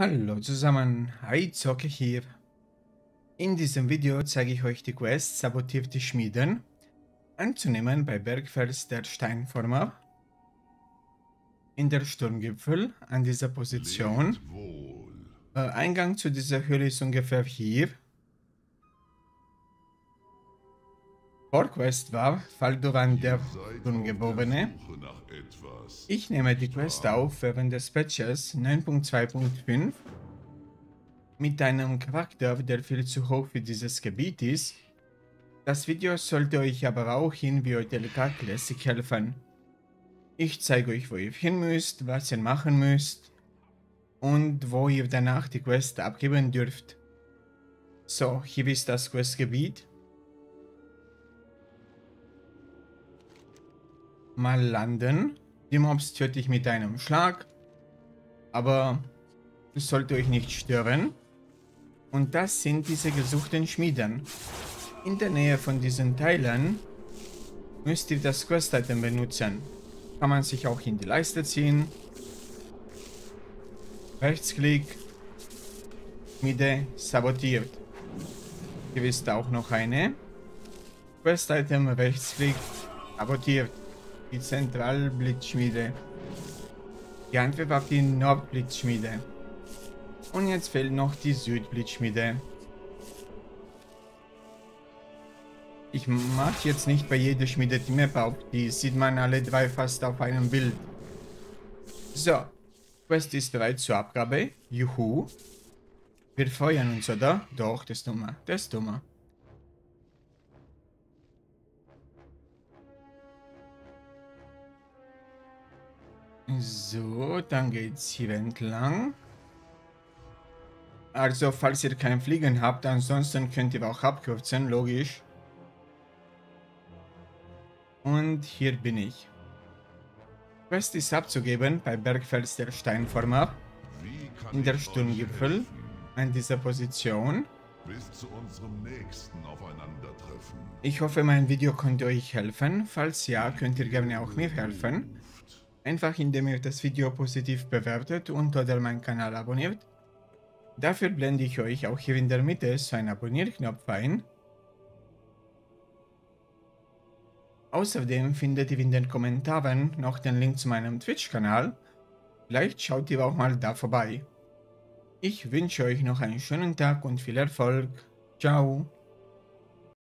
Hallo zusammen, Hi Zocke hier. In diesem Video zeige ich euch die Quest Sabotierte Schmieden anzunehmen bei Bergfels der Steinformer in der Sturmgipfel an dieser Position. Äh, Eingang zu dieser Höhle ist ungefähr hier. Vorquest war Faldovan der Ungebobene. Ich nehme die Quest auf während des Patches 9.2.5 mit einem Charakter, der viel zu hoch für dieses Gebiet ist. Das Video sollte euch aber auch in Biotelka Classic helfen. Ich zeige euch, wo ihr hin müsst, was ihr machen müsst und wo ihr danach die Quest abgeben dürft. So, hier ist das Questgebiet. Mal landen. Die Mobs töte ich mit einem Schlag. Aber das sollte euch nicht stören. Und das sind diese gesuchten Schmieden. In der Nähe von diesen Teilen müsst ihr das Quest-Item benutzen. Kann man sich auch in die Leiste ziehen. Rechtsklick. Schmiede sabotiert. Hier ist auch noch eine. Quest-Item, Rechtsklick, sabotiert die Zentralblitzschmiede. Die Antwort auf die Nordblitzschmiede. Und jetzt fehlt noch die Südblitzschmiede. Ich mache jetzt nicht bei jeder Schmiede die Map auf, die sieht man alle drei fast auf einem Bild. So, Quest ist bereit zur Abgabe. Juhu. Wir feuern uns, oder? Doch, das tun wir, das tun wir. So, dann geht's hier entlang. Also, falls ihr kein Fliegen habt, ansonsten könnt ihr auch abkürzen, logisch. Und hier bin ich. Quest ist abzugeben bei Bergfels der Steinformer in der Sturmgipfel an dieser Position. Ich hoffe, mein Video konnte euch helfen. Falls ja, könnt ihr gerne auch mir helfen. Einfach indem ihr das Video positiv bewertet und oder meinen Kanal abonniert. Dafür blende ich euch auch hier in der Mitte so einen Abonnierknopf ein. Außerdem findet ihr in den Kommentaren noch den Link zu meinem Twitch-Kanal. Vielleicht schaut ihr auch mal da vorbei. Ich wünsche euch noch einen schönen Tag und viel Erfolg. Ciao.